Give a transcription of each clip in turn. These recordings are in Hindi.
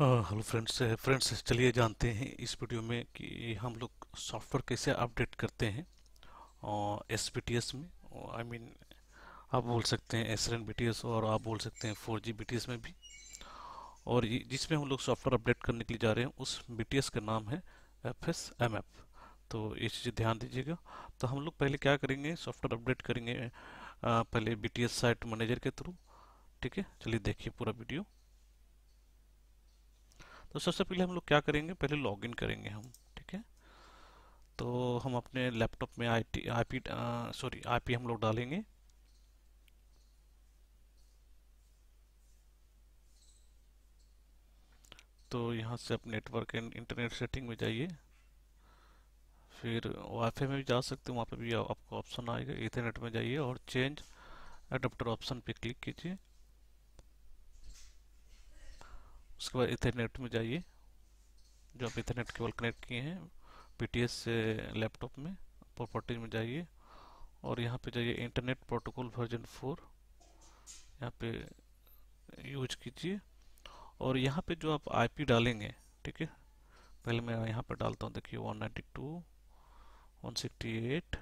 हेलो फ्रेंड्स फ्रेंड्स चलिए जानते हैं इस वीडियो में कि हम लोग सॉफ्टवेयर कैसे अपडेट करते हैं एस बी टी एस में आई मीन आप बोल सकते हैं S N B T S और आप बोल सकते हैं four G B T S में भी। और जिसमें हम लोग सॉफ्टवेयर अपडेट करने के लिए जा रहे हैं, उस बी टी एस का नाम है एफ़ एस एम एफ़ तो ये चीज़ ध्यान दीजिएगा। तो हम लोग पहले क्या करेंगे सॉफ्टवेयर अपडेट करेंगे पहले B T S site manager के थ्रू। ठीक है, चलिए देखिए पूरा वीडियो तो सबसे पहले हम लोग क्या करेंगे? पहले लॉगिन करेंगे हम, ठीक है? तो हम अपने लैपटॉप में I T I P sorry I P हम लोग डालेंगे। तो यहाँ से आप नेटवर्क एंड इंटरनेट सेटिंग में जाइए। फिर वाईफाई में भी जा सकते हैं, वहाँ पे भी आपको ऑप्शन आएगा। इथरनेट में जाइए और चेंज अडोप्टर ऑप्शन पे क्लिक कीजिए। उसके बाद इथरनेट में जाइए, जो आप इथरनेट केबल कनेक्ट किए हैं पीटीएस से लैपटॉप में प्रॉपर्टीज़ में जाइए और यहाँ पे जाइए इंटरनेट प्रोटोकॉल वर्जन फोर यहाँ पे यूज़ कीजिए और यहाँ पे जो आप आईपी डालेंगे, ठीक है? पहले मैं यहाँ पे डालता हूँ, देखिए 192 168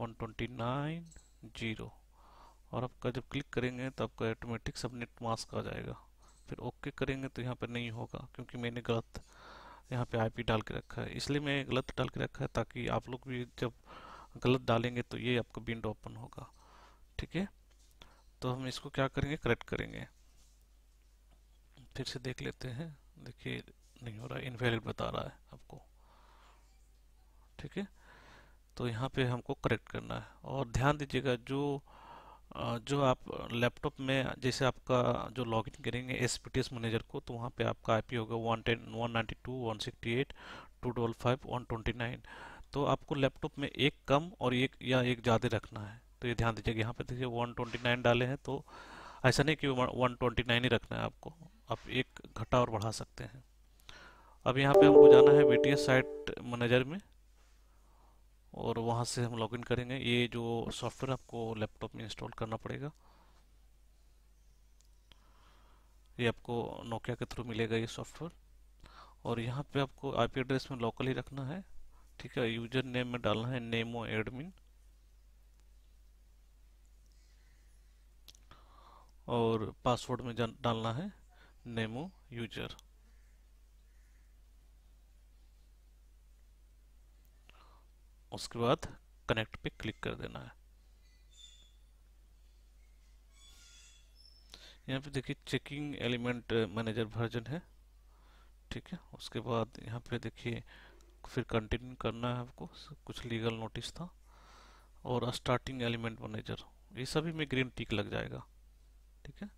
129 ज़ीरो और आपका जब क्लिक करेंगे तो आपका ऑटोमेटिक सबनेट मास्क आ जाएगा। फिर ओके करेंगे तो यहाँ पर नहीं होगा, क्योंकि मैंने गलत यहाँ पे आईपी डाल के रखा है। इसलिए मैं गलत डाल के रखा है ताकि आप लोग भी जब गलत डालेंगे तो ये आपका विंडो ओपन होगा। ठीक है? तो हम इसको क्या करेंगे? करेक्ट करेंगे। फिर से देख लेते हैं। देखिए, नहीं हो रहा है इनवैलिड बता रहा है आपको। ठीक है? तो यहाँ पे हमको करेक्ट करना है। और ध्यान दीजिएगा, जो जो आप लैपटॉप में जैसे आपका जो लॉगिन करेंगे S P T S manager को तो वहाँ पे आपका आईपी होगा one ten one ninety two one sixty eight two double five one twenty nine तो आपको लैपटॉप में एक कम और एक या एक ज़्यादा रखना है। तो ये ध्यान दीजिएगा यहाँ पे देखिए वन ट्वेंटी नाइन डाले हैं तो ऐसा नहीं कि वन ट्वेंटी नाइन ही रखना है आपको। आप एक घटा और बढ़ा सकते हैं। अब यहाँ पे हमको जाना है बी साइट मैनेजर में। और वहाँ से हम लॉगिन करेंगे। ये जो सॉफ्टवेयर आपको लैपटॉप में इंस्टॉल करना पड़ेगा। ये आपको नोकिया के थ्रू मिलेगा ये सॉफ्टवेयर और यहाँ पे आपको आईपी एड्रेस में लोकल ही रखना है। ठीक है यूज़र नेम में डालना है नेमो एडमिन और पासवर्ड में डालना है नेमो यूज़र उसके बाद कनेक्ट पे क्लिक कर देना है। यहाँ पे देखिए चेकिंग एलिमेंट मैनेजर वर्जन है। ठीक है, उसके बाद यहाँ पे देखिए फिर कंटिन्यू करना है आपको। कुछ लीगल नोटिस था। और स्टार्टिंग एलिमेंट मैनेजर ये सभी में ग्रीन टिक लग जाएगा। ठीक है,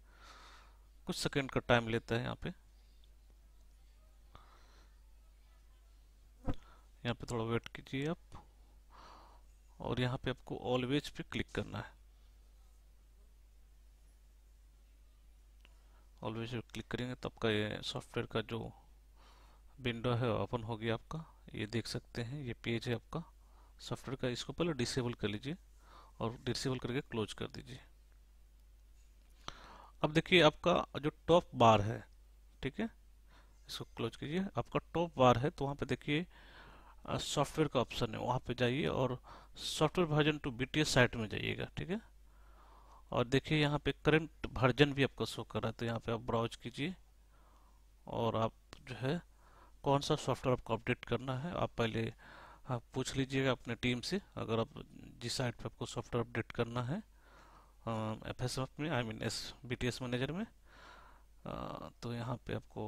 कुछ सेकंड का टाइम लेता है यहाँ पे। यहाँ पे थोड़ा वेट कीजिए आप। और यहाँ पे आपको ऑलवेज पे क्लिक करना है। ऑलवेज पे क्लिक करेंगे तो आपका ये सॉफ्टवेयर का जो विंडो है ओपन हो गया आपका। ये देख सकते हैं, ये पेज है आपका। सॉफ्टवेयर का इसको पहले डिसेबल कर लीजिए और डिसेबल करके क्लोज कर दीजिए। अब देखिए आपका जो टॉप बार है, ठीक है? इसको क्लोज कीजिए। आपका टॉप बार है तो वहाँ पे देखिए सॉफ्टवेयर का ऑप्शन है, वहाँ पे जाइए और software version two BTS site में जाइएगा, ठीक है? और देखिए यहाँ पे करंट वर्जन भी आपका शो कर रहा है तो यहाँ पे आप ब्राउज कीजिए और आप जो है, कौन सा सॉफ्टवेयर आपको अपडेट करना है, आप पहले आप पूछ लीजिएगा अपने टीम से, अगर आप जिस साइट पे आपको सॉफ्टवेयर अपडेट करना है एफ़ एस में I mean S B T S manager में तो यहाँ पे आपको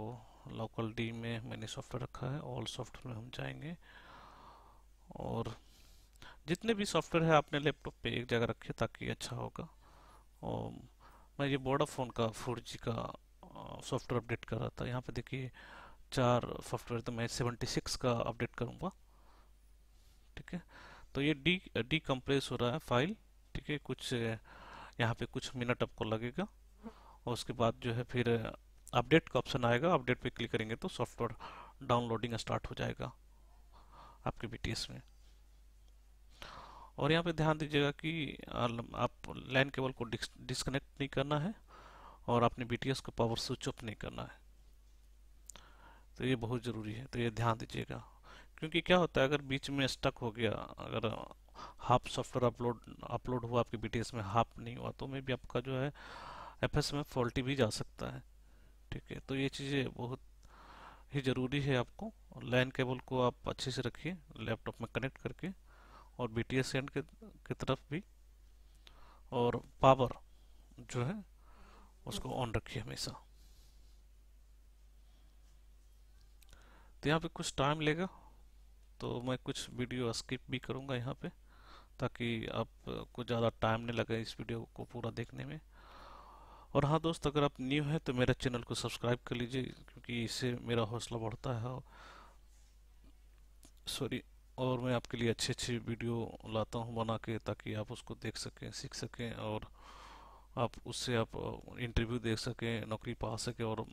लोकल डी में मैंने सॉफ्टवेयर रखा है ऑल सॉफ्टवेयर में हम जाएँगे। और जितने भी सॉफ्टवेयर है आपने लैपटॉप पे एक जगह रखे ताकि अच्छा होगा। और मैं ये वोडाफोन का फोर जी का सॉफ्टवेयर अपडेट कर रहा था। यहाँ पे देखिए, चार सॉफ्टवेयर तो मैं 76 का अपडेट करूँगा। ठीक है? तो ये डी डी कंप्रेस हो रहा है फ़ाइल ठीक है? कुछ यहाँ पे कुछ मिनट आपको लगेगा। और उसके बाद जो है फिर अपडेट का ऑप्शन आएगा। अपडेट पे क्लिक करेंगे तो सॉफ्टवेयर डाउनलोडिंग स्टार्ट हो जाएगा। आपके बीटीएस में। और यहाँ पे ध्यान दीजिएगा कि आप लाइन केबल को डिस्कनेक्ट नहीं करना है और अपने बी को पावर स्विच ऑफ़ नहीं करना है। तो ये बहुत ज़रूरी है तो ये ध्यान दीजिएगा। क्योंकि क्या होता है, अगर बीच में स्टक हो गया, अगर हाफ़ सॉफ्टवेयर अपलोड अपलोड हुआ आपके बीटीएस में हाफ़ नहीं हुआ तो मे भी आपका जो है एफएस में फॉल्टी भी जा सकता है। ठीक है तो ये चीज़ें बहुत ही ज़रूरी है आपको। लैन केबल को आप अच्छे से रखिए लैपटॉप में कनेक्ट करके और बी टी एस एंड के, की तरफ़ भी और पावर जो है उसको ऑन रखिए हमेशा। तो यहाँ पे कुछ टाइम लेगा तो मैं कुछ वीडियो स्किप भी करूँगा यहाँ पे ताकि आप आपको ज़्यादा टाइम नहीं लगे इस वीडियो को पूरा देखने में। और हाँ दोस्त अगर आप न्यू हैं तो मेरे चैनल को सब्सक्राइब कर लीजिए क्योंकि इससे मेरा हौसला बढ़ता है सॉरी, और मैं आपके लिए अच्छी अच्छी वीडियो लाता हूँ बना के ताकि आप उसको देख सकें, सीख सकें और आप उससे आप इंटरव्यू देख सकें, नौकरी पा सकें और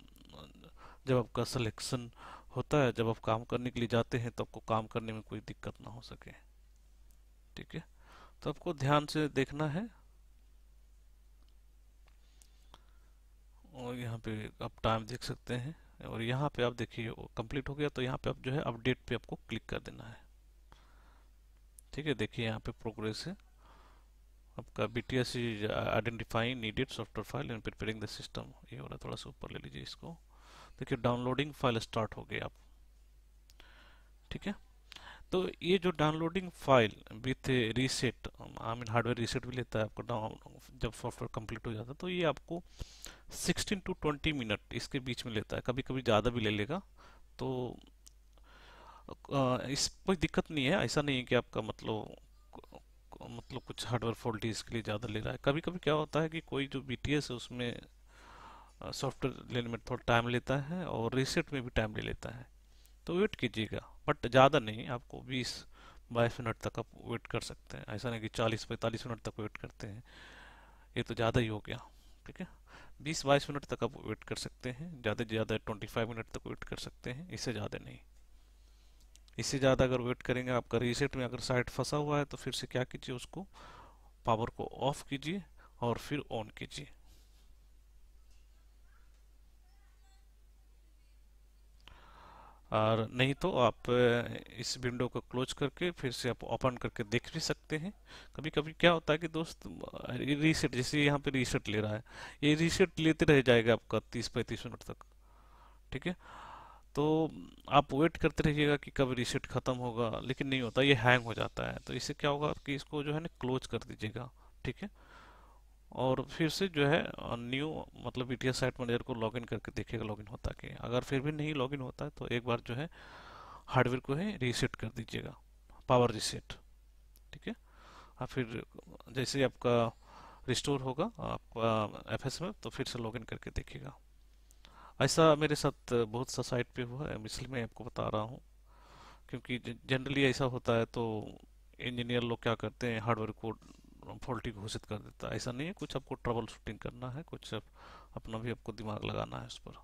जब आपका सिलेक्शन होता है, जब आप काम करने के लिए जाते हैं तो आपको काम करने में कोई दिक्कत ना हो सके। ठीक है? तो आपको ध्यान से देखना है। और यहाँ पे आप टाइम देख सकते हैं। और यहाँ पे आप देखिए कंप्लीट हो गया तो यहाँ पे आप जो है अपडेट पे आपको क्लिक कर देना है। ठीक है, देखिए यहाँ पे प्रोग्रेस है। आपका B T S is identifying needed software file and preparing the system ये है थोड़ा सा ऊपर ले लीजिए इसको। देखिए डाउनलोडिंग फ़ाइल स्टार्ट हो गया आप ठीक है? तो ये जो downloading file with reset I mean hardware reset भी लेता है आपका डाउन जब सॉफ्टवेयर कंप्लीट हो जाता है तो ये आपको 16 टू 20 मिनट इसके बीच में लेता है। कभी कभी ज़्यादा भी ले लेगा। तो इस कोई दिक्कत नहीं है। ऐसा नहीं है कि आपका मतलब मतलब कुछ हार्डवेयर फॉल्ट इसके लिए ज़्यादा ले रहा है। कभी कभी क्या होता है कि कोई जो बीटीएस है, उसमें सॉफ्टवेयर लेने में थोड़ा टाइम लेता है और रीसेट में भी टाइम ले लेता है। तो वेट कीजिएगा, बट ज़्यादा नहीं, आपको 20 बाईस मिनट तक आप वेट कर सकते हैं। ऐसा नहीं कि 40 पैंतालीस मिनट तक वेट करते हैं। ये तो ज़्यादा ही हो गया, ठीक है? 20 बाईस मिनट तक आप वेट कर सकते हैं, ज़्यादा से ज़्यादा 25 मिनट तक वेट कर सकते हैं, इससे ज़्यादा नहीं। इससे ज़्यादा अगर वेट करेंगे, आपका रीसेट में अगर साइट फंसा हुआ है तो फिर से क्या कीजिए उसको, पावर को ऑफ़ कीजिए और फिर ऑन कीजिए। और नहीं तो आप इस विंडो को क्लोज करके फिर से आप ओपन करके देख भी सकते हैं। कभी कभी क्या होता है कि दोस्त रीसेट, जैसे यहाँ पे रीसेट ले रहा है, ये रीसेट लेते रह जाएगा आपका तीस पैंतीस मिनट तक, ठीक है? तो आप वेट करते रहिएगा कि कब रीसेट ख़त्म होगा, लेकिन नहीं होता, ये हैंग हो जाता है। तो इससे क्या होगा कि इसको जो है ना क्लोज कर दीजिएगा, ठीक है? और फिर से जो है न्यू मतलब बी साइट मैनेजर को लॉगिन करके देखिएगा लॉगिन होता कि अगर फिर भी नहीं लॉगिन होता है तो एक बार जो है हार्डवेयर को है रीसेट कर दीजिएगा पावर रीसेट ठीक है? और फिर जैसे आपका रिस्टोर होगा आपका एफएस में तो फिर से लॉगिन करके देखिएगा। ऐसा मेरे साथ बहुत सा साइट पे हुआ है, इसलिए मैं आपको बता रहा हूँ। क्योंकि जनरली ऐसा होता है तो इंजीनियर लोग क्या करते हैं हार्डवेयर को फॉल्टी घोषित कर देता है। ऐसा नहीं है, कुछ आपको ट्रबल शूटिंग करना है, कुछ अपना भी आपको दिमाग लगाना है उस पर।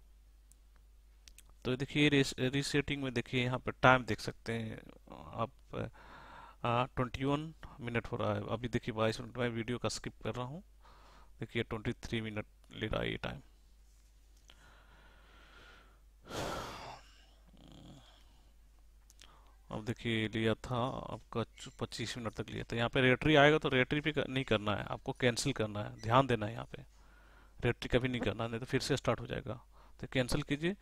तो देखिए रीसेटिंग में देखिए, यहाँ पर टाइम देख सकते हैं आप ट्वेंटी वन मिनट हो रहा है। अभी देखिए बाईस मिनट में वीडियो का स्किप कर रहा हूँ। देखिए ट्वेंटी थ्री मिनट ले रहा है ये टाइम अब देखिए लिया था आपका पच्चीस मिनट तक लिया था। यहाँ पे रेटरी आएगा तो रेटरी भी नहीं करना है, आपको कैंसिल करना है, ध्यान देना है यहाँ पे। रेटरी कभी नहीं करना, नहीं तो फिर से स्टार्ट हो जाएगा। तो कैंसिल कीजिए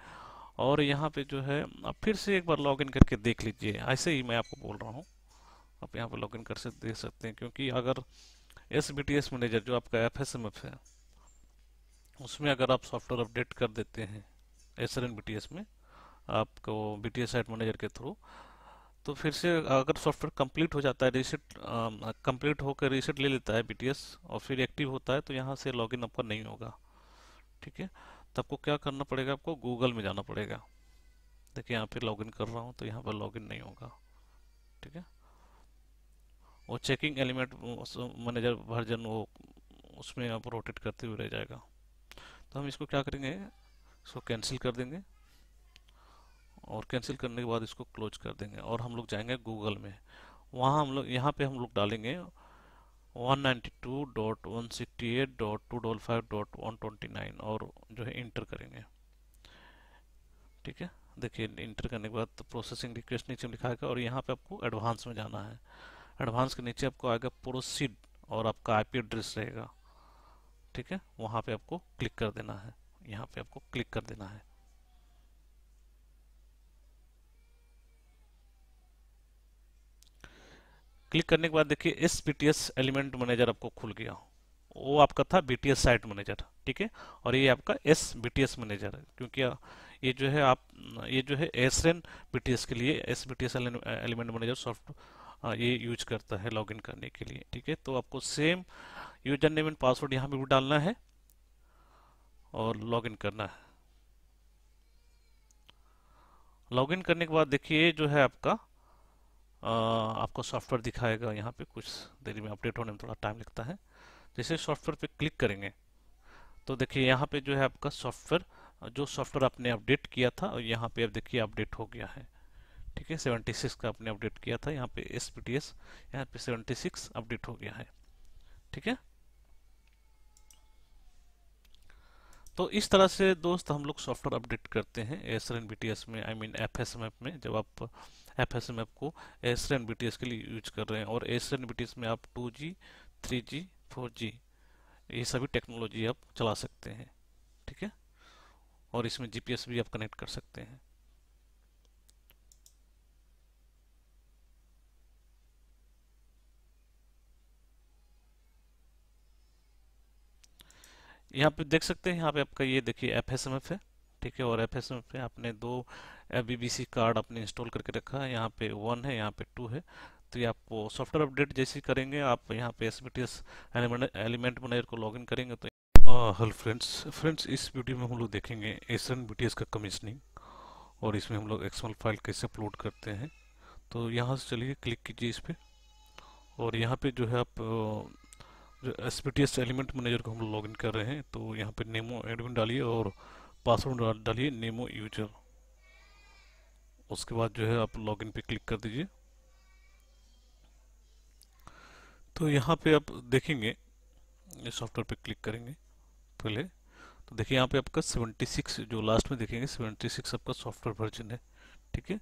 और यहाँ पे जो है, आप फिर से एक बार लॉगिन करके देख लीजिए। ऐसे ही मैं आपको बोल रहा हूँ। आप यहाँ पे लॉगिन कर से देख सकते हैं क्योंकि अगर S B T S manager जो आपका एफ़ एस एम एफ़ है, उसमें अगर आप सॉफ्टवेयर अपडेट कर देते हैं S L N B T S में, आपको B T S site manager के थ्रू तो फिर से अगर सॉफ्टवेयर कंप्लीट हो जाता है रीसेट कंप्लीट होकर रीसेट ले लेता है बीटीएस और फिर एक्टिव होता है तो यहाँ से लॉगिन आपका नहीं होगा। ठीक है? तो आपको क्या करना पड़ेगा? आपको गूगल में जाना पड़ेगा। देखिए, यहाँ पे लॉगिन कर रहा हूँ तो यहाँ पर लॉगिन नहीं होगा। ठीक है? वो चेकिंग एलिमेंट मैनेजर वर्जन वो उसमें आप रोटेट करते हुए रह जाएगा। तो हम इसको क्या करेंगे? इसको कैंसिल कर देंगे। और कैंसिल करने के बाद इसको क्लोज कर देंगे। और हम लोग जाएँगे गूगल में। वहाँ हम लोग, यहाँ पे हम लोग डालेंगे 192.168.255.129 और जो है इंटर करेंगे। ठीक है? देखिए इंटर करने के बाद तो प्रोसेसिंग रिक्वेस्ट नीचे लिखाएगा और यहाँ पे आपको एडवांस में जाना है। एडवांस के नीचे आपको आएगा प्रोसीड और आपका आईपी एड्रेस रहेगा। ठीक है? वहाँ पे आपको क्लिक कर देना है। यहाँ पे आपको क्लिक कर देना है। क्लिक करने के बाद देखिए S B T S element manager आपको खुल गया। वो आपका था B T S site manager ठीक है? और ये आपका S B T S manager है, क्योंकि ये जो है आप, ये जो है S N B T S के लिए S B T S element manager soft ये यूज़ करता है लॉगिन करने के लिए, ठीक है? तो आपको same user name and password यहाँ भी डालना है और लॉगिन करना है। लॉगिन करने के बाद देखिए जो है आपका आपको सॉफ्टवेयर दिखाएगा, यहाँ पे कुछ देरी में अपडेट होने में थोड़ा टाइम लगता है। जैसे सॉफ्टवेयर पे क्लिक करेंगे तो देखिए यहाँ पे जो है आपका सॉफ्टवेयर, जो सॉफ्टवेयर आपने अपडेट किया था, और यहाँ पे अब देखिए अपडेट हो गया है। ठीक है 76 का आपने अपडेट किया था, यहाँ पे एस पी टी एस यहाँ पे 76 अपडेट हो गया है। ठीक है? तो इस तरह से दोस्त हम लोग सॉफ्टवेयर अपडेट करते हैं S N B T S में I mean F S M F में, जब आप एफ़ एस एम एफ़ को S N B T S के लिए यूज़ कर रहे हैं और S N B T S में आप two G three G four G ये सभी टेक्नोलॉजी आप चला सकते हैं, ठीक है? और इसमें जी पी एस भी आप कनेक्ट कर सकते हैं। यहाँ पे देख सकते हैं, यहाँ पे आपका ये देखिए एफ़ एस एम एफ़ है। ठीक है, और एफ़ एस में आपने दो बी बी कार्ड आपने इंस्टॉल करके रखा है। यहाँ पे वन है, यहाँ पे टू है। तो ये आपको सॉफ्टवेयर अपडेट जैसे करेंगे, आप यहाँ पे S B T S element manager को लॉगिन करेंगे तो हेलो फ्रेंड्स फ्रेंड्स इस वीडियो में हम लोग देखेंगे S N B T S का कमीशनिंग और इसमें हम लोग एक्सएमएल फ़ाइल कैसे अपलोड करते हैं। तो यहाँ से चलिए क्लिक कीजिए इस पर और यहाँ पे जो है आप जो S P T S element manager को हम लोग लॉगिन कर रहे हैं तो यहाँ पे नेमो एडमिन डालिए और पासवर्ड डालिए नेमो यूज़र उसके बाद जो है आप लॉगिन पे क्लिक कर दीजिए। तो यहाँ पे आप देखेंगे सॉफ्टवेयर पे क्लिक करेंगे पहले। तो देखिए यहाँ पे आपका 76 जो लास्ट में देखेंगे 76 आपका सॉफ्टवेयर वर्जन है, ठीक है?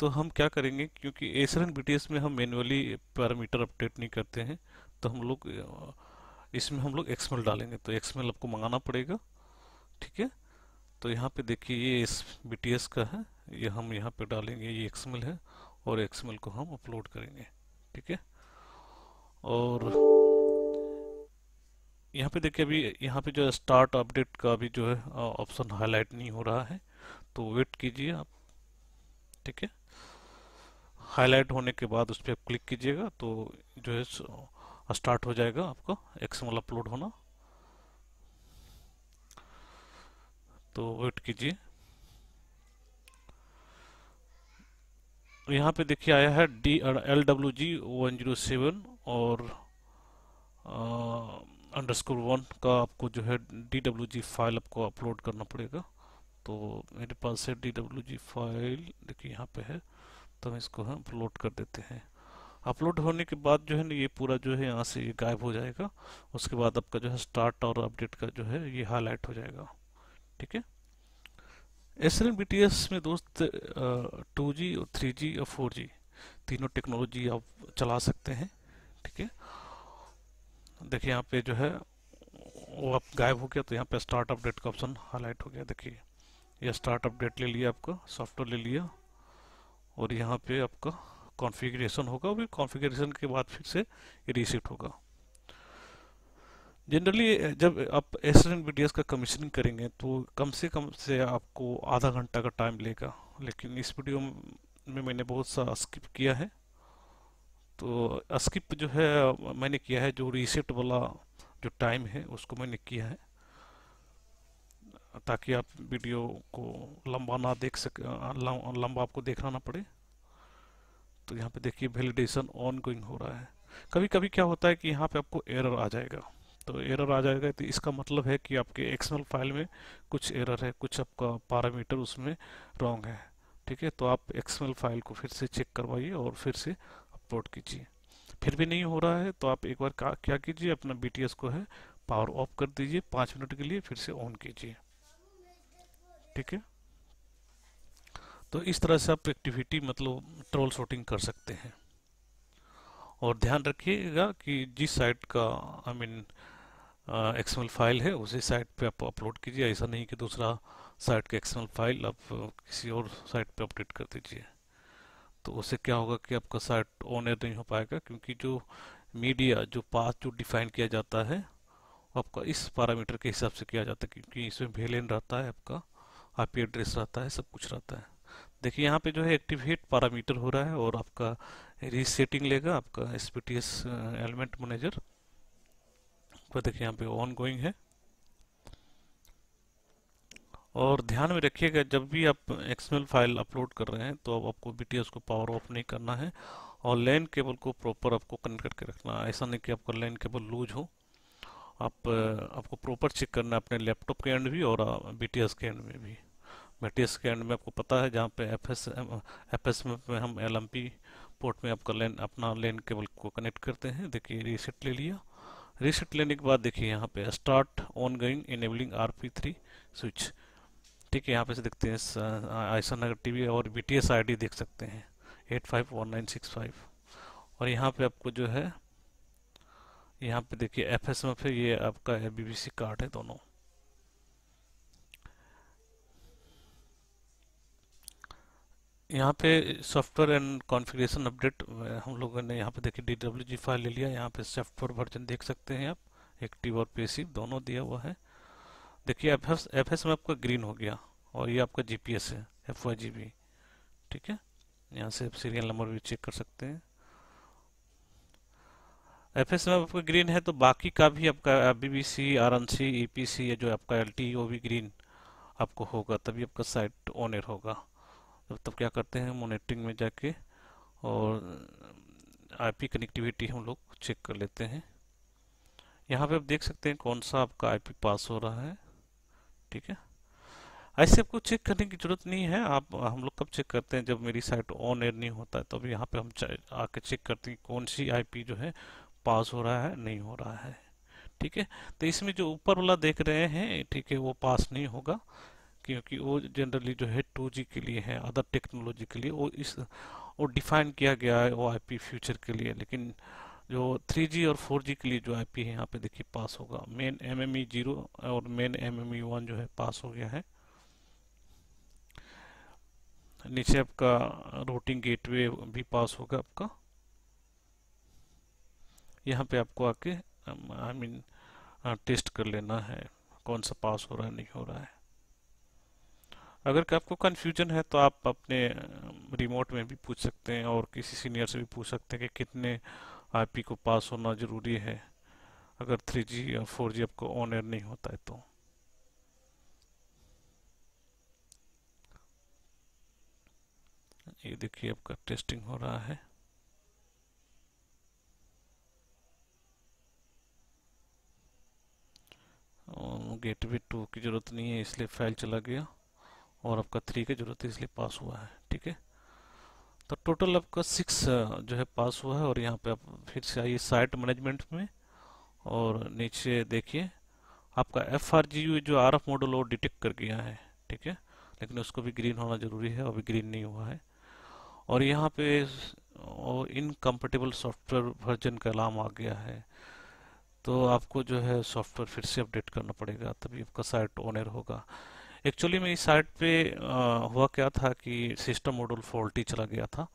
तो हम क्या करेंगे, क्योंकि एस एन में हम मैनुअली पैरामीटर अपडेट नहीं करते हैं तो हम लोग, इसमें हम लोग एक्समेल डालेंगे। तो एक्समेल आपको मंगाना पड़ेगा, ठीक है? तो यहाँ पे देखिए ये इस बी का है। ये हम यहाँ पे डालेंगे, ये एक्समेल है और एक्समेल को हम अपलोड करेंगे, ठीक है? और यहाँ पे देखिए अभी, यहाँ पे जो स्टार्ट अपडेट का भी जो है ऑप्शन हाईलाइट नहीं हो रहा है तो वेट कीजिए आप, ठीक है? हाईलाइट होने के बाद उस पर क्लिक कीजिएगा तो जो है स्टार्ट हो जाएगा आपका एक्सएमएल अपलोड होना। तो वेट कीजिए। यहाँ पे देखिए आया है D L W G one zero seven और अंडर अंडरस्कोर वन का आपको जो है डी डब्ल्यू जी फ़ाइल आपको अपलोड करना पड़ेगा। तो मेरे पास है डी डब्ल्यू जी फ़ाइल देखिए यहाँ पे है तो हम इसको हम अपलोड कर देते हैं। अपलोड होने के बाद जो है ना ये पूरा जो है यहाँ से ये गायब हो जाएगा। उसके बाद आपका जो है स्टार्ट और अपडेट का जो है ये हाईलाइट हो जाएगा। ठीक है? S N B T S में दोस्त टू जी और थ्री जी और फोर जी तीनों टेक्नोलॉजी आप चला सकते हैं, ठीक है? देखिए यहाँ पे जो है, वो आप गायब हो गया तो यहाँ पे स्टार्ट अपडेट का ऑप्शन हाईलाइट हो गया, देखिए। ये स्टार्ट अपडेट ले लिया आपका सॉफ्टवेयर ले लिया, और यहाँ पे आपका कॉन्फ़िगरेशन होगा, और कॉन्फ़िगरेशन के बाद फिर से ये रीसेट होगा। जनरली जब आप एस एन का कमीशनिंग करेंगे तो कम से कम से आपको आधा घंटा का टाइम लेगा। लेकिन इस वीडियो में मैंने बहुत सा स्किप किया है। तो स्किप जो है, मैंने किया है जो रीसेट वाला जो टाइम है, उसको मैंने किया है। ताकि आप वीडियो को लंबा ना देख सके लंबा आपको देखना ना पड़े। तो यहाँ पे देखिए वैलिडेशन ऑन गोइंग हो रहा है। कभी कभी क्या होता है कि यहाँ पे आपको एरर आ जाएगा। तो एरर आ जाएगा। तो इसका मतलब है कि आपके एक्सएमएल फ़ाइल में कुछ एरर है, कुछ आपका पैरामीटर उसमें रॉन्ग है। ठीक है? तो आप एक्सएमएल फ़ाइल को फिर से चेक करवाइए और फिर से अपलोड कीजिए। फिर भी नहीं हो रहा है तो आप एक बार क्या कीजिए, अपना बीटीएस को है पावर ऑफ़ कर दीजिए पाँच मिनट के लिए, फिर से ऑन कीजिए। ठीक है? तो इस तरह से आप एक्टिविटी मतलब ट्रोल शूटिंग कर सकते हैं। और ध्यान रखिएगा कि जिस साइट का आई मीन एक्सएमएल फ़ाइल है, उसी साइट पे आप अपलोड कीजिए। ऐसा नहीं कि दूसरा साइट का एक्सएमएल फ़ाइल आप किसी और साइट पे अपडेट कर दीजिए। तो उससे क्या होगा कि आपका साइट ऑन एयर नहीं हो पाएगा, क्योंकि जो मीडिया जो पाथ जो डिफाइन किया जाता है, आपका इस पैरामीटर के हिसाब से किया जाता है, क्योंकि इसमें वेलेन रहता है, आपका आईपी एड्रेस रहता है, सब कुछ रहता है। देखिए, यहाँ पे जो है एक्टिवेट पैरामीटर हो रहा है और आपका रीसेटिंग लेगा, आपका S P T S element manager तो देखिए यहाँ पे ऑन गोइंग है। और ध्यान में रखिएगा, जब भी आप एक्सएमएल फ़ाइल अपलोड कर रहे हैं तो अब आपको बीटीएस को पावर ऑफ़ नहीं करना है और लैन केबल को प्रॉपर आपको कनेक्ट करके रखना है। ऐसा नहीं कि आपका लैन केबल लूज हो। आप आपको प्रॉपर चेक करना है अपने लैपटॉप के एंड भी और बीटीएस के एंड में भी। बीटीएस के एंड में आपको पता है, जहाँ पे एफ़ एस एफ़ एस में हम एलएमपी पोर्ट में आपका लेन अपना लेन केबल को कनेक्ट करते हैं। देखिए रीसेट ले लिया। रीसेट लेने के बाद देखिए यहाँ पे start on going enabling R P three switch ठीक है, यहाँ पे से देखते हैं आयसा नगर टीवी और B T S I D देख सकते हैं eight five one nine six five और यहाँ पे आपको जो है, यहाँ पे देखिए एफ़ एस एम एफ़ ये आपका है बी बी सी कार्ड है दोनों। यहाँ पे सॉफ्टवेयर एंड कॉन्फ़िगरेशन अपडेट हम लोगों ने यहाँ पे देखिए डी डब्ल्यू जी फ़ाइल ले लिया। यहाँ पे सॉफ्टवेयर वर्जन देख सकते हैं आप। एक्टिव और पेसिव दोनों दिया हुआ है। देखिए एफ़ एस एफ़ एस में आपका ग्रीन हो गया और ये आपका जी पी एस है एफ़ वाई जी बी ठीक है? यहाँ से आप सीरियल नंबर भी चेक कर सकते हैं। एफ़ एस में आपका ग्रीन है तो बाकी का भी आपका B B C R N C E P C जो आपका एल टी वो भी ग्रीन आपको होगा, तभी आपका साइट ऑनर होगा। तब तब क्या करते हैं मोनिटरिंग में जाके और आईपी कनेक्टिविटी हम लोग चेक कर लेते हैं। यहाँ पे आप देख सकते हैं कौन सा आपका आईपी पास हो रहा है, ठीक है? ऐसे आपको चेक करने की ज़रूरत नहीं है, आप, हम लोग कब चेक करते हैं जब मेरी साइट ऑन एयर नहीं होता है, तब तो यहाँ पे हम आके चेक करते हैं कौन सी आईपी जो है पास हो रहा है, नहीं हो रहा है, ठीक है? तो इसमें जो ऊपर वाला देख रहे हैं, ठीक है, वो पास नहीं होगा। क्योंकि वो जनरली जो है टू जी के लिए है अदर टेक्नोलॉजी के लिए, वो इस, वो डिफाइन किया गया है वो आईपी फ्यूचर के लिए। लेकिन जो 3G और 4G के लिए जो आईपी है, यहाँ पे देखिए पास होगा। Main M M E zero और main M M E one जो है पास हो गया है। नीचे आपका रूटिंग गेटवे भी पास होगा आपका। यहाँ पे आपको आके आई मीन टेस्ट कर लेना है कौन सा पास हो रहा है, नहीं हो रहा है। अगर आपको कन्फ्यूज़न है तो आप अपने रिमोट में भी पूछ सकते हैं और किसी सीनियर से भी पूछ सकते हैं कि कितने आईपी को पास होना ज़रूरी है। अगर 3G या 4G आपको ऑन एयर नहीं होता है तो। ये देखिए, आपका टेस्टिंग हो रहा है। गेटवे टू की ज़रूरत नहीं है, इसलिए फ़ाइल चला गया। और आपका थ्री की ज़रूरत है, इसलिए पास हुआ है, ठीक है? तो टोटल आपका सिक्स जो है पास हुआ है और यहाँ पे आप फिर से आइए साइट मैनेजमेंट में और नीचे देखिए, आपका एफ़ आर जी यू जो आर एफ़ मॉडल वो डिटेक्ट कर गया है, ठीक है? लेकिन उसको भी ग्रीन होना ज़रूरी है, अभी ग्रीन नहीं हुआ है। और यहाँ पे इनकम्पेटेबल सॉफ्टवेयर वर्जन का अलार्म आ गया है। तो आपको जो है सॉफ्टवेयर फिर से अपडेट करना पड़ेगा, तभी आपका साइट ऑनर होगा। एक्चुअली मेरी साइट पे आ, हुआ क्या था कि सिस्टम मॉडल फॉल्टी चला गया था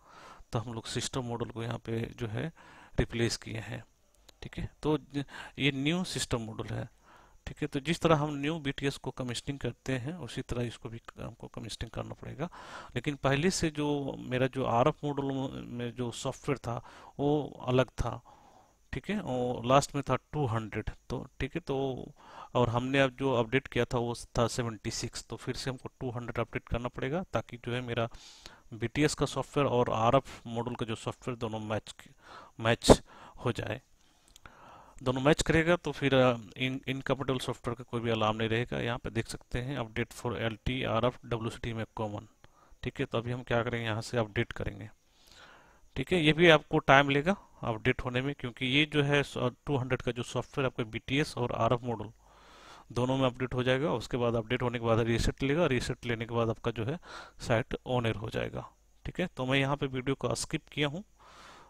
तो हम लोग सिस्टम मॉडल को यहाँ पे जो है रिप्लेस किए हैं ठीक है? तो ये न्यू सिस्टम मॉडल है ठीक है? तो जिस तरह हम न्यू बीटीएस को कमिश्निंग करते हैं उसी तरह इसको भी हमको कमिश्निंग करना पड़ेगा। लेकिन पहले से जो मेरा जो आर मॉडल में जो सॉफ्टवेयर था वो अलग था ठीक है? और लास्ट में था 200 तो ठीक है? तो और हमने अब जो अपडेट किया था वो था 76 तो फिर से हमको 200 अपडेट करना पड़ेगा ताकि जो है मेरा BTS का सॉफ्टवेयर और आर मॉडल का जो सॉफ्टवेयर दोनों मैच मैच हो जाए। दोनों मैच करेगा तो फिर इन इनकम्पेटेबल सॉफ्टवेयर का कोई भी अलार्म नहीं रहेगा। यहाँ पे देख सकते हैं update for L T R F W C T में कॉमन ठीक है तो अभी हम क्या करेंगे? यहाँ से अपडेट करेंगे। ठीक है, ये भी आपको टाइम लेगा अपडेट होने में, क्योंकि ये जो है 200 का जो सॉफ्टवेयर आपका बीटीएस और आरएफ मॉडल दोनों में अपडेट हो जाएगा, उसके बाद अपडेट होने के बाद रीसेट लेगा रीसेट लेने के बाद आपका जो है साइट ऑन एयर हो जाएगा। ठीक है? तो मैं यहाँ पे वीडियो को स्किप किया हूँ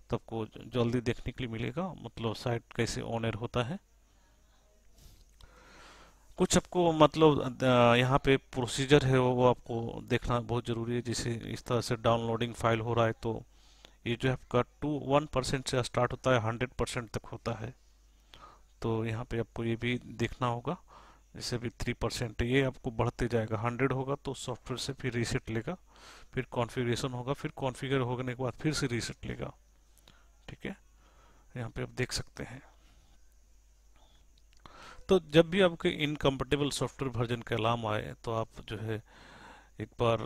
तो आपको जल्दी देखने के लिए मिलेगा मतलब साइट कैसे ऑन एयर होता है। कुछ आपको मतलब यहाँ पे प्रोसीजर है, वो आपको देखना बहुत ज़रूरी है, जैसे इस तरह से डाउनलोडिंग फ़ाइल हो रहा है तो ये जो है आपका टू वन परसेंट से स्टार्ट होता है हंड्रेड परसेंट तक होता है। तो यहाँ पे आपको ये भी देखना होगा। जैसे अभी थ्री परसेंट ये आपको बढ़ते जाएगा। हंड्रेड होगा तो सॉफ्टवेयर से फिर रीसेट लेगा, फिर कॉन्फ़िगरेशन होगा, फिर कॉन्फ़िगर होने के बाद फिर से रीसेट लेगा। ठीक है? यहाँ पे आप देख सकते हैं। तो जब भी आपके इनकम्पेटेबल सॉफ्टवेयर वर्जन का अलार्म आए तो आप जो है एक बार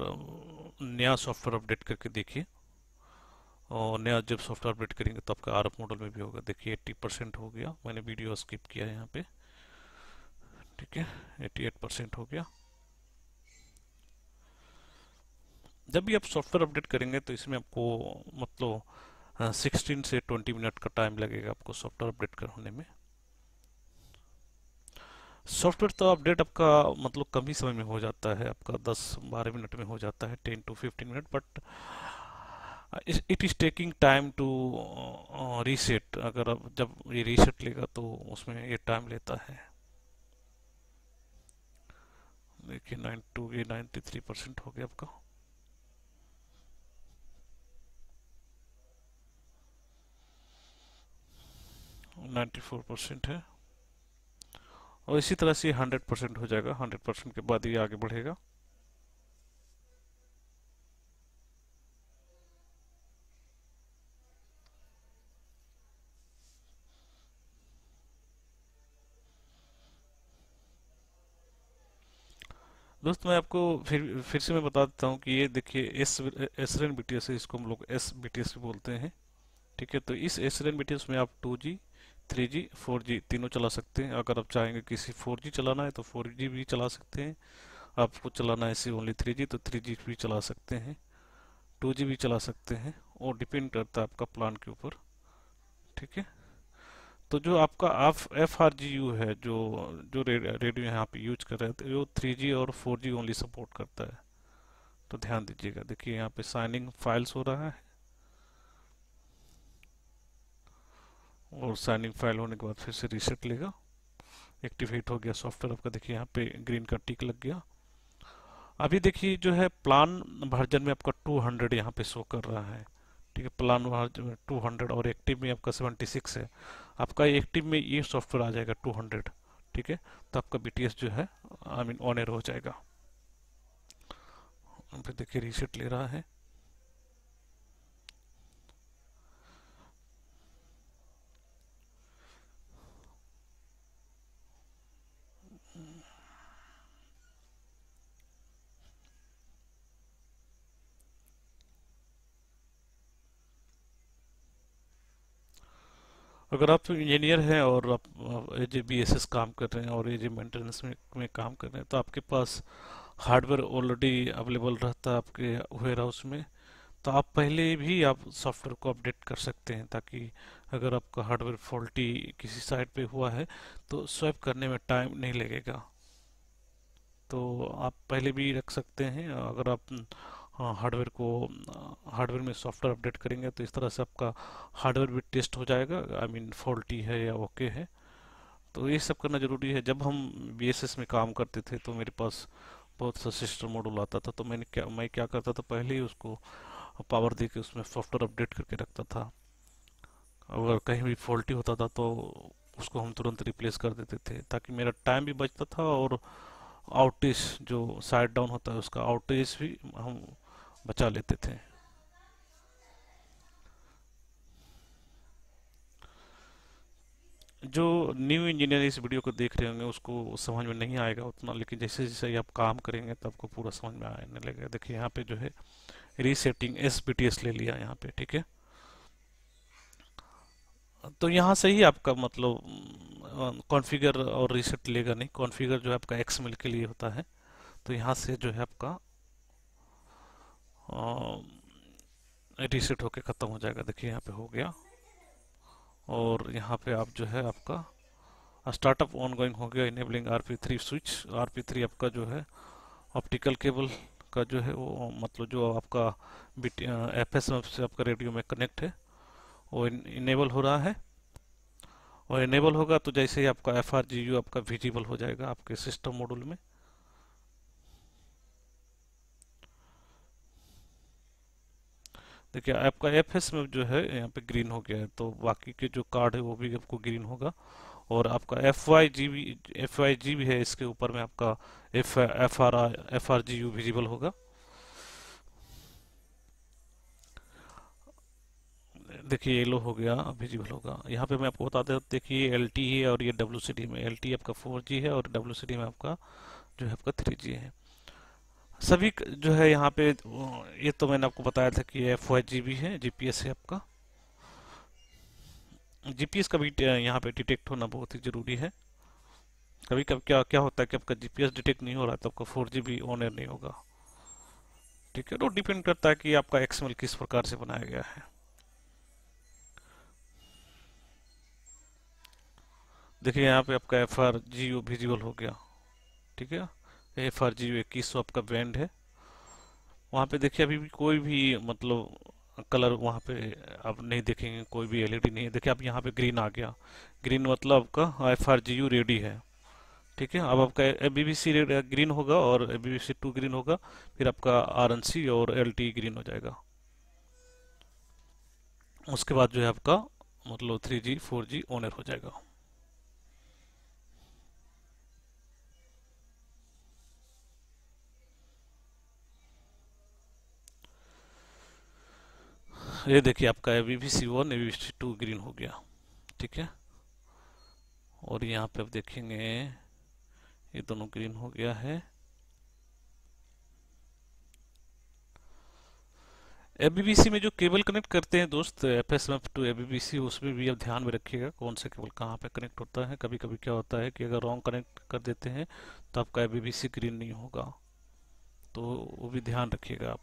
नया सॉफ्टवेयर अपडेट करके देखिए। और नया जब सॉफ्टवेयर अपडेट करेंगे तो आपका आर मॉडल में भी होगा। देखिए 80 परसेंट हो गया। मैंने वीडियो स्किप किया है यहाँ पे। ठीक है 88 परसेंट हो गया। जब भी आप सॉफ्टवेयर अपडेट करेंगे तो इसमें आपको मतलब सिक्सटीन से ट्वेंटी मिनट का टाइम लगेगा आपको सॉफ्टवेयर अपडेट करने में। सॉफ्टवेयर तो अपडेट आपका मतलब कम ही समय में हो जाता है, आपका 10-12 मिनट में हो जाता है 10 to 15 minute, but it is taking time to reset. अगर अब जब ये रीसेट लेगा तो उसमें ये टाइम लेता है। देखिए, नाइन टू ये नाइन्टी थ्री परसेंट हो गया आपका। नाइन्टी फोर परसेंट है। और इसी तरह से हंड्रेड परसेंट हो जाएगा। हंड्रेड परसेंट के बाद ये आगे बढ़ेगा। दोस्त, मैं आपको फिर फिर से मैं बता देता हूँ कि ये देखिए एस एस एन बी है, इसको हम लोग एस बी एस बोलते हैं। ठीक है तो इस एस एन बी में आप two G three G four G तीनों चला सकते हैं। अगर आप चाहेंगे किसी फोर जी चलाना है तो फोर जी भी चला सकते हैं। आपको चलाना है ओनली थ्री जी तो थ्री जी भी चला सकते हैं। टू जी भी चला सकते हैं, और डिपेंड करता है आपका प्लान के ऊपर। ठीक है? तो जो आपका आप एफ़ आर जी यू है, जो जो रेडियो यहाँ पे यूज़ कर रहे हैं वो थ्री जी और फोर जी ओनली सपोर्ट करता है। तो ध्यान दीजिएगा, देखिए यहाँ पे साइनिंग फाइल्स हो रहा है। और साइनिंग फ़ाइल होने के बाद फिर से रीसेट लेगा। एक्टिवेट हो गया सॉफ्टवेयर आपका, देखिए यहाँ पे ग्रीन का टिक लग गया। अभी देखिए जो है प्लान वर्जन में आपका 200 यहाँ पे शो कर रहा है। ठीक है प्लान वहाँ टू हंड्रेड और एक्टिव में आपका 76 है। आपका एक्टिव में ये सॉफ्टवेयर आ जाएगा 200 ठीक है? तो आपका बीटीएस जो है आई मीन ऑन एयर हो जाएगा। देखिए रीसेट ले रहा है। अगर आप इंजीनियर हैं और आप एज बी एस एस काम कर रहे हैं और एज मेंटेनेंस में, में काम कर रहे हैं तो आपके पास हार्डवेयर ऑलरेडी अवेलेबल रहता है आपके वेयर हाउस में तो आप पहले भी आप सॉफ्टवेयर को अपडेट कर सकते हैं ताकि अगर आपका हार्डवेयर फॉल्टी किसी साइट पे हुआ है तो स्वैप करने में टाइम नहीं लगेगा। तो आप पहले भी रख सकते हैं अगर आप हार्डवेयर को हार्डवेयर में सॉफ्टवेयर अपडेट करेंगे तो इस तरह से आपका हार्डवेयर भी टेस्ट हो जाएगा। आई मीन फॉल्टी है या ओके है। तो ये सब करना ज़रूरी है। जब हम बीएसएस में काम करते थे तो मेरे पास बहुत सा सिस्टम मॉडल आता था। तो मैंने क्या, मैं क्या करता था? पहले ही उसको पावर दे के उसमें सॉफ्टवेयर अपडेट करके रखता था। अगर कहीं भी फॉल्टी होता था तो उसको हम तुरंत रिप्लेस कर देते थे ताकि मेरा टाइम भी बचता था और आउटेज जो साइड डाउन होता है उसका आउटेज भी हम बचा लेते थे। जो न्यू इंजीनियर इस वीडियो को देख रहे होंगे, उसको समझ में नहीं आएगा उतना, लेकिन जैसे जैसे आप काम करेंगे तो आपको पूरा समझ में आने लगेगा। देखिए, यहाँ पे जो है resetting S B T S ले लिया यहाँ पे, ठीक है? तो यहाँ से ही आपका मतलब कॉन्फ़िगर और रीसेट लेगा नहीं। कॉन्फ़िगर जो है आपका एक्सएमएल के लिए होता है। तो यहाँ से जो है आपका रीसेट होके ख़त्म हो जाएगा। देखिए, यहाँ पे हो गया। और यहाँ पे आप जो है आपका स्टार्टअप ऑन गोइंग हो गया enabling R P three switch R P three आपका जो है ऑप्टिकल केबल का जो है वो मतलब जो आपका एफ़ एस से आपका रेडियो में कनेक्ट है, वो इनेबल हो रहा है। और इनेबल होगा तो जैसे ही आपका एफ़ आर जी यू आपका विजिबल हो जाएगा आपके सिस्टम मॉड्यूल में। देखिए, आपका एफ़ एस में जो है, यहाँ पे ग्रीन हो गया है तो बाकी के जो कार्ड है, वो भी आपको ग्रीन होगा। और आपका एफ़ वाई जी भी एफ़ वाई जी भी है, इसके ऊपर में आपका F F R F R G U visible होगा। देखिए येलो हो गया विजिबल होगा। यहाँ पे मैं आपको बता दें देखिए एल टी है और ये डब्ल्यू सी डी में एल टी आपका फोर जी है और डब्ल्यू सी डी में आपका, जो है आपका थ्री जी है। सभी जो है यहाँ पे ये तो मैंने आपको बताया था कि एफ़ वाई जी बी है जीपीएस है आपका। जीपीएस का भी यहाँ पे डिटेक्ट होना बहुत ही ज़रूरी है। कभी कभी क्या क्या होता है कि आपका जीपीएस डिटेक्ट नहीं हो रहा तो आपका फोर जी बी ऑनर नहीं होगा। ठीक है तो डिपेंड करता है कि आपका एक्सएमएल किस प्रकार से बनाया गया है। देखिए, यहाँ पे आपका F R G U visible हो गया। ठीक है? एफ़ आर जी इक्कीस सौ आपका बैंड है। वहाँ पे देखिए, अभी भी कोई भी मतलब कलर वहाँ पे आप नहीं देखेंगे, कोई भी एलईडी नहीं है। देखिए, आप यहाँ पे ग्रीन आ गया। ग्रीन मतलब आपका F R G U ready है। ठीक है, अब आपका A B B C green होगा और A B B C two green होगा। फिर आपका आर एन सी और एल टी ग्रीन हो जाएगा। उसके बाद जो है आपका मतलब three G four G owner हो जाएगा। ये देखिए आपका A B C one A B C two green हो गया। ठीक है? और यहाँ पे आप देखेंगे, ये दोनों ग्रीन हो गया है। एबीबीसी में जो केबल कनेक्ट करते हैं दोस्त F S F two ABBC उसमें भी आप ध्यान में रखिएगा कौन सा केबल कहाँ पे कनेक्ट होता है। कभी कभी क्या होता है कि अगर रॉन्ग कनेक्ट कर देते हैं तो आपका एबीबीसी ग्रीन नहीं होगा। तो वो भी ध्यान रखिएगा आप।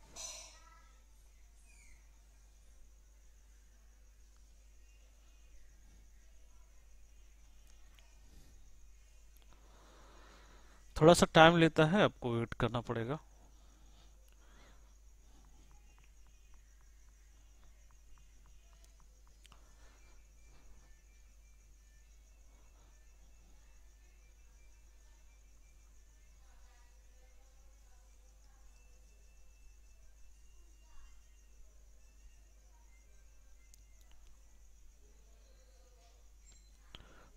थोड़ा सा टाइम लेता है, आपको वेट करना पड़ेगा।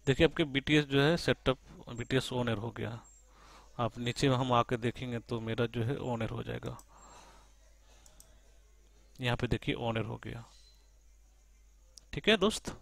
देखिए, आपके बीटीएस जो है सेटअप बीटीएस ओनर हो गया। आप नीचे हम आके देखेंगे तो मेरा जो है ऑनर हो जाएगा। यहाँ पे देखिए ऑनर हो गया। ठीक है, दोस्त?